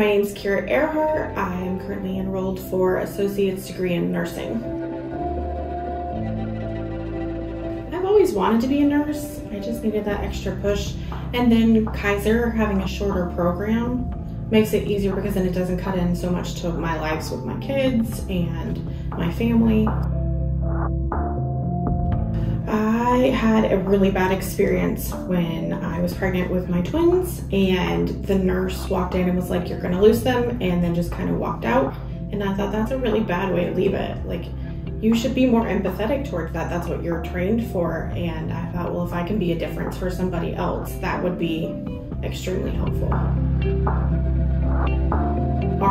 My name is Keara Ehrhart. I am currently enrolled for associate's degree in nursing. I've always wanted to be a nurse. I just needed that extra push. And then Keiser having a shorter program makes it easier because then it doesn't cut in so much to my lives with my kids and my family. I had a really bad experience when I was pregnant with my twins, and the nurse walked in and was like, You're gonna lose them, and then just kind of walked out. And I thought that's a really bad way to leave it. Like, you should be more empathetic towards that. That's what you're trained for. And I thought, well, if I can be a difference for somebody else, that would be extremely helpful.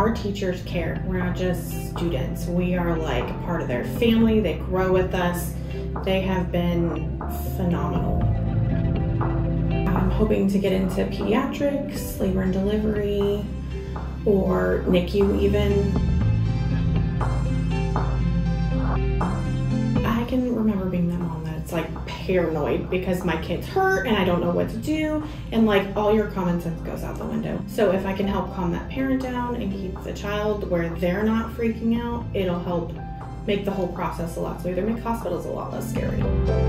Our teachers care. We're not just students, we are like part of their family. They grow with us they have been phenomenal. I'm hoping to get into pediatrics, labor and delivery, or NICU even. I can remember being that mom that's like paranoid because my kid's hurt and I don't know what to do, and like all your common sense goes out the window. So if I can help calm that parent down and keep the child where they're not freaking out, it'll help make the whole process a lot smoother, make hospitals a lot less scary.